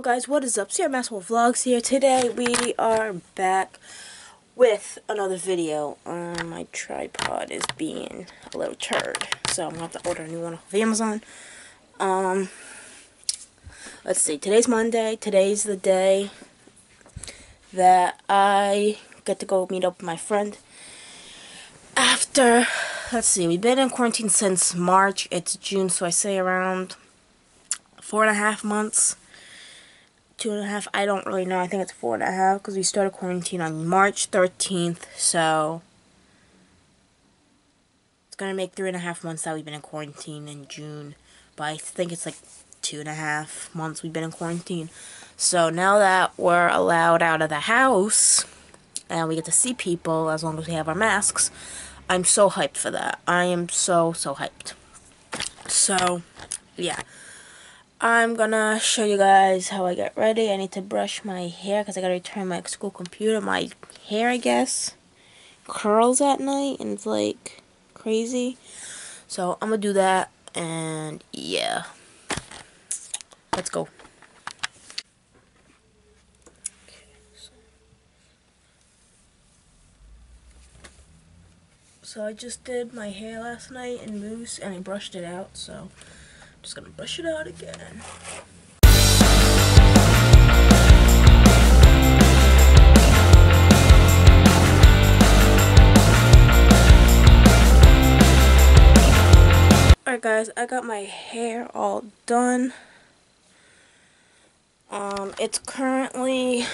guys, what is up? Cierra Maxwell Vlogs here. Today we are back with another video. Um, my tripod is being a little turd, so I'm gonna have to order a new one off of Amazon. Um, let's see. Today's Monday. Today's the day that I get to go meet up with my friend. After, let's see, we've been in quarantine since March. It's June, so I say around four and a half months two and a half. I don't really know. I think it's four and a half because we started quarantine on March 13th. So it's going to make three and a half months that we've been in quarantine in June. But I think it's like two and a half months we've been in quarantine. So now that we're allowed out of the house and we get to see people as long as we have our masks, I'm so hyped for that. I am so, so hyped. So, yeah. I'm gonna show you guys how I get ready. I need to brush my hair because I gotta return my school computer. My hair, I guess, curls at night and it's like crazy. So I'm gonna do that and yeah. Let's go. So I just did my hair last night in mousse and I brushed it out, so just gonna brush it out again. Alright guys, I got my hair all done. Um, it's currently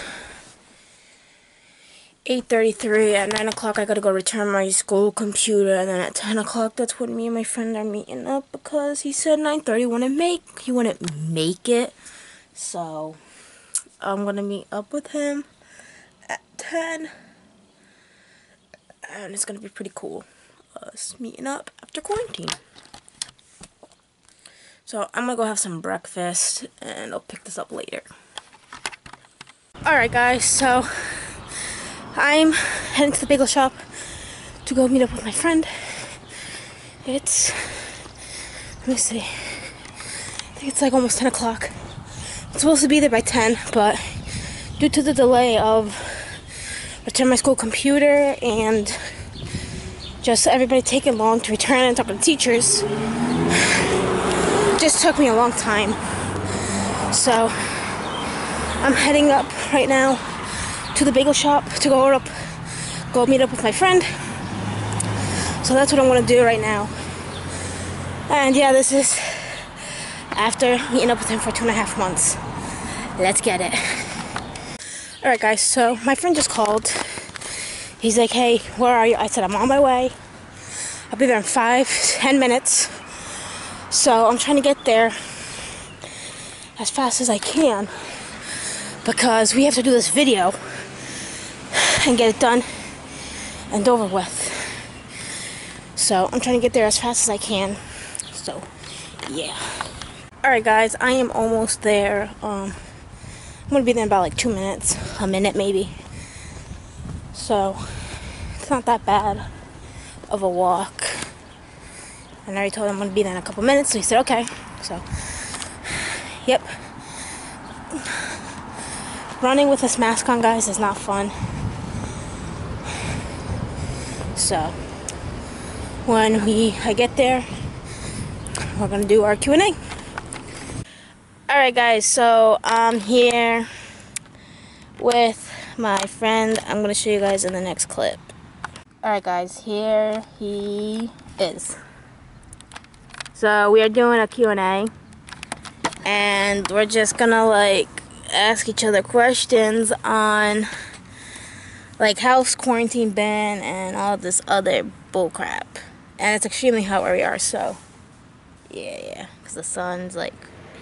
8.33 at 9 o'clock I gotta go return my school computer and then at 10 o'clock that's when me and my friend are meeting up because he said 9.30 wouldn't make he wouldn't make it. So I'm gonna meet up with him at 10 and it's gonna be pretty cool us meeting up after quarantine. So I'm gonna go have some breakfast and I'll pick this up later. Alright guys so I'm heading to the bagel shop to go meet up with my friend. It's, let me see, I think it's like almost 10 o'clock. I'm supposed to be there by 10, but due to the delay of return my school computer and just everybody taking long to return and talk to teachers, just took me a long time. So I'm heading up right now to the bagel shop to go up, go meet up with my friend. So that's what I'm gonna do right now. And yeah, this is after meeting up with him for two and a half months. Let's get it. Alright guys, so my friend just called. He's like, hey, where are you? I said, I'm on my way. I'll be there in five, ten minutes. So I'm trying to get there as fast as I can because we have to do this video and get it done and over with. So I'm trying to get there as fast as I can. So yeah. Alright guys, I am almost there. Um, I'm gonna be there in about like two minutes, a minute maybe. So it's not that bad of a walk. And I already told him I'm gonna be there in a couple minutes, so he said okay. So yep. Running with this mask on guys is not fun. So when we I get there, we're gonna do our Q and A. All right, guys. So I'm here with my friend. I'm gonna show you guys in the next clip. All right, guys. Here he is. So we are doing a Q and A, and we're just gonna like ask each other questions on like how's quarantine been and all this other bullcrap. And it's extremely hot where we are, so yeah, yeah, because the sun's like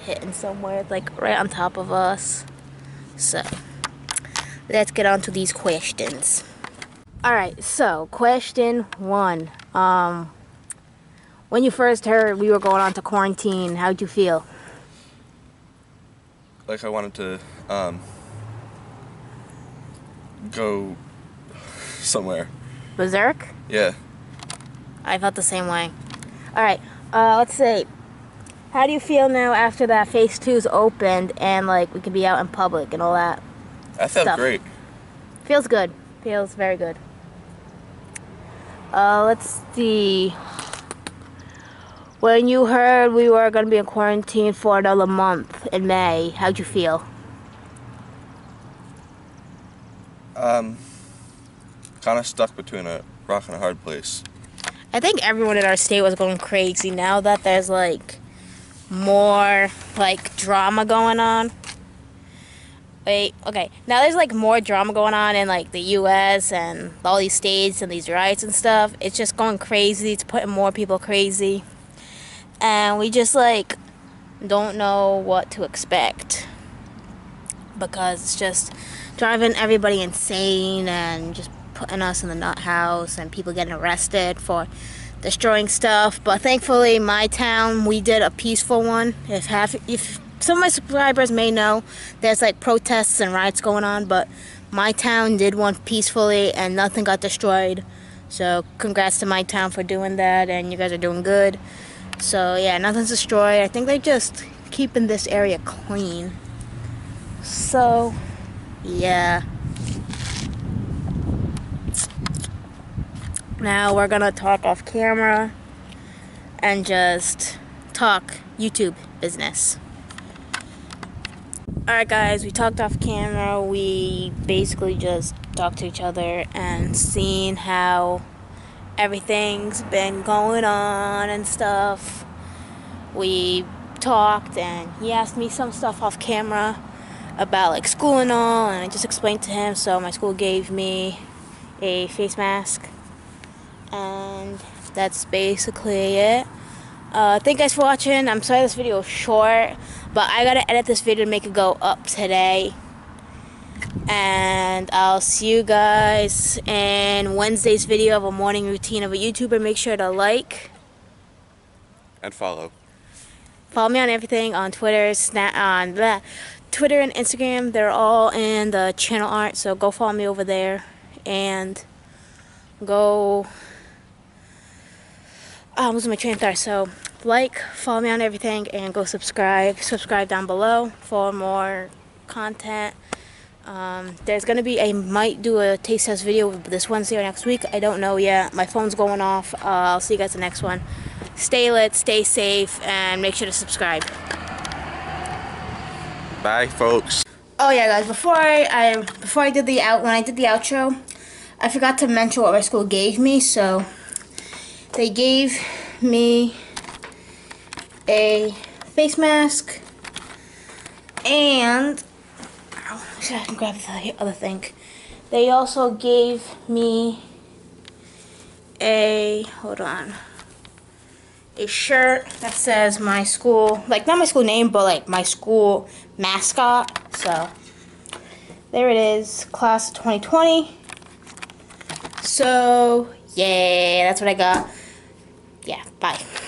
hitting somewhere, like right on top of us. So let's get on to these questions. All right, so question one. Um, when you first heard we were going on to quarantine, how'd you feel? Like I wanted to um, go somewhere. Berserk? Yeah. I felt the same way. Alright, uh, let's see. How do you feel now after that phase two's opened and like we can be out in public and all that? I felt Stuff. great. Feels good. Feels very good. Uh, let's see. When you heard we were gonna be in quarantine for another month in May, how'd you feel? Um, kind of stuck between a rock and a hard place. I think everyone in our state was going crazy now that there's like more like drama going on. Wait, okay. Now there's like more drama going on in like the US and all these states and these riots and stuff. It's just going crazy. It's putting more people crazy. And we just like don't know what to expect because it's just driving everybody insane and just putting us in the nut house and people getting arrested for destroying stuff. But thankfully, my town we did a peaceful one. If half, if some of my subscribers may know, there's like protests and riots going on, but my town did one peacefully and nothing got destroyed. So congrats to my town for doing that, and you guys are doing good. So yeah, nothing's destroyed. I think they're just keeping this area clean. So yeah. Now we're gonna talk off camera and just talk YouTube business. Alright, guys, we talked off camera. We basically just talked to each other and seen how everything's been going on and stuff. We talked and he asked me some stuff off camera about like school and all, and I just explained to him. So my school gave me a face mask, and that's basically it. Uh, thank you guys for watching. I'm sorry this video is short, but I gotta edit this video to make it go up today. And I'll see you guys in Wednesday's video of a morning routine of a YouTuber. Make sure to like, And follow. follow me on everything on Twitter, Snap, on the Twitter and Instagram. They're all in the channel art, so go follow me over there and go. Oh, I'm losing my train of thought. So, like, follow me on everything, and go subscribe. Subscribe down below for more content. Um, there's gonna be a might do a taste test video this Wednesday or next week. I don't know yet. My phone's going off. Uh, I'll see you guys the next one. Stay lit, stay safe, and make sure to subscribe. Bye, folks. Oh yeah, guys. Before I, I before I did the out when I did the outro, I forgot to mention what my school gave me. So they gave me a face mask and oh, I can grab the other thing. They also gave me a hold on a shirt that says my school, like not my school name, but like my school mascot. So there it is, class of 2020. So yeah, that's what I got. Yeah, bye.